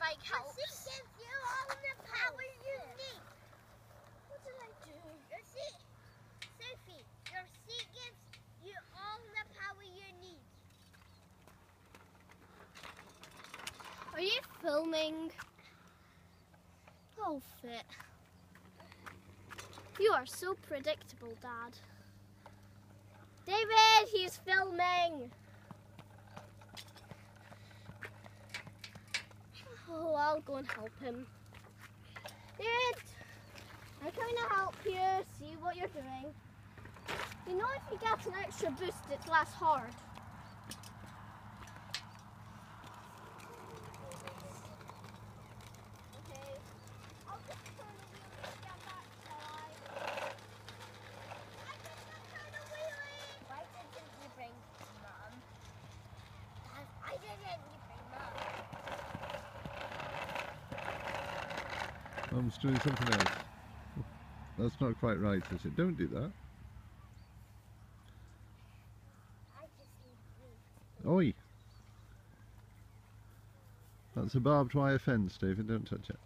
your bike helps. Your seat gives you all the power you need. What did I do? Your seat, Sophie, your seat gives you all the power you need. Are you filming? Oh, fit. You are so predictable, Dad. David, he's filming. Oh, I'll go and help him. David, I'm coming to help you. See what you're doing. You know, if you get an extra boost, it's less hard. Okay. I'll just turn the wheel and get back, shall I? I did not turn the wheelie. Why didn't you bring Mum? Dad, I didn't even know. Mum's doing something else. That's not quite right, is it? Don't do that. Just. Oi! That's a barbed wire fence, David. Don't touch it.